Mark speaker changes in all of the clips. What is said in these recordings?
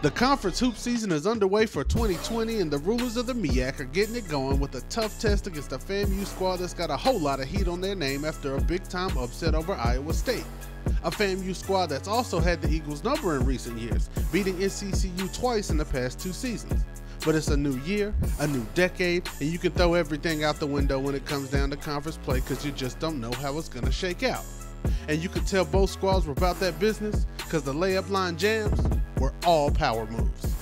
Speaker 1: The conference hoop season is underway for 2020, and the rulers of the MEAC are getting it going with a tough test against a FAMU squad that's got a whole lot of heat on their name after a big time upset over Iowa State. A FAMU squad that's also had the Eagles' number in recent years, beating NCCU twice in the past two seasons. But it's a new year, a new decade, and you can throw everything out the window when it comes down to conference play because you just don't know how it's going to shake out. And you could tell both squads were about that business because the layup line jams were all power moves.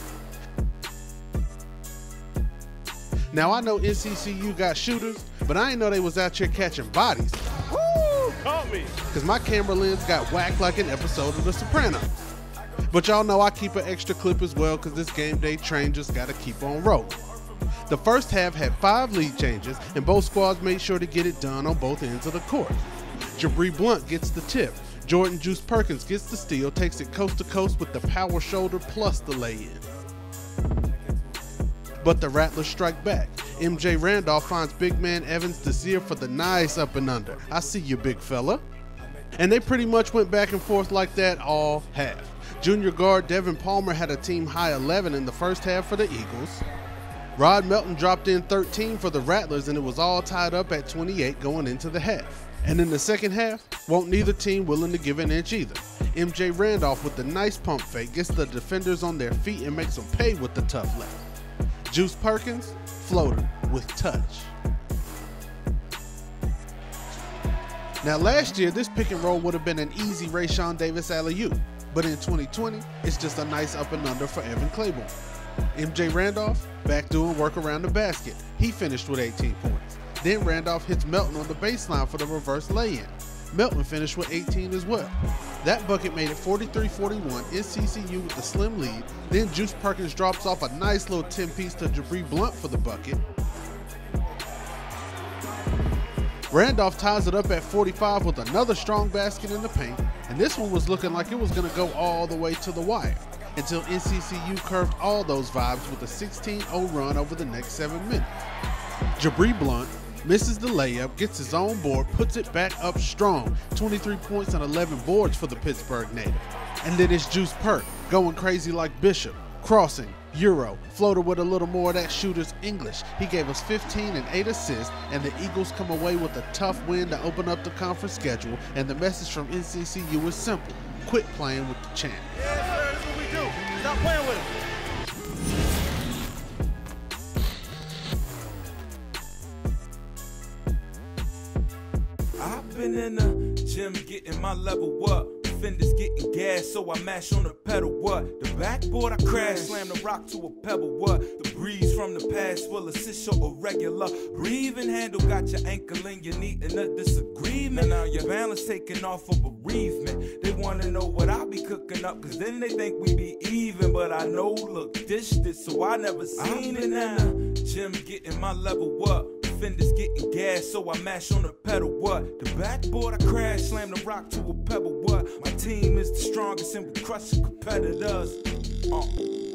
Speaker 1: Now I know NCCU got shooters, but I ain't know they was out here catching bodies.
Speaker 2: Woo! Caught me.
Speaker 1: Cause my camera lens got whacked like an episode of The Sopranos. But y'all know I keep an extra clip as well cause this game day train just gotta keep on rolling. The first half had five lead changes, and both squads made sure to get it done on both ends of the court. Jibri Blunt gets the tip. Jordan Juice Perkins gets the steal, takes it coast to coast with the power shoulder plus the lay in. But the Rattlers strike back. MJ Randolph finds big man Evans Desir for the nice up and under. I see you, big fella. And they pretty much went back and forth like that all half. Junior guard Devin Palmer had a team high 11 in the first half for the Eagles. Rod Melton dropped in 13 for the Rattlers, and it was all tied up at 28 going into the half. And in the second half, won't neither team willing to give an inch either. MJ Randolph with the nice pump fake gets the defenders on their feet and makes them pay with the tough left. Juice Perkins, floater with touch. Now last year, this pick and roll would have been an easy Raasean Davis alley oop, but in 2020, it's just a nice up and under for Evan Claiborne. MJ Randolph back doing work around the basket. He finished with 18 points. Then Randolph hits Melton on the baseline for the reverse lay-in. Melton finished with 18 as well. That bucket made it 43-41, NCCU with the slim lead. Then Juice Perkins drops off a nice little 10-piece to Jibri Blunt for the bucket. Randolph ties it up at 45 with another strong basket in the paint, and this one was looking like it was going to go all the way to the wire until NCCU curved all those vibes with a 16-0 run over the next seven minutes. Jibri Blunt misses the layup, gets his own board, puts it back up strong. 23 points and 11 boards for the Pittsburgh native. And then it's Juice Perk, going crazy like Bishop, crossing, Euro, floater with a little more of that shooter's English. He gave us 15 and 8 assists, and the Eagles come away with a tough win to open up the conference schedule. And the message from NCCU is simple quit playing with the champ.
Speaker 2: That's what we do. Stop playing with him.
Speaker 3: Been in the gym getting my level up. Fenders getting gas, so I mash on the pedal. What? The backboard I crash, slam the rock to a pebble. What? The breeze from the past will assist your irregular breathing handle. Got your ankle in your knee in a disagreement. Now your balance taking off of bereavement. They wanna know what I be cooking up, cause then they think we be even. But I know, look, dish this, so I never seen it. In the gym getting my level up. Fenders getting gas, so I mash on the pedal. What? The backboard I crash, slam the rock to a pebble. What? My team is the strongest and we crushing competitors. Uh.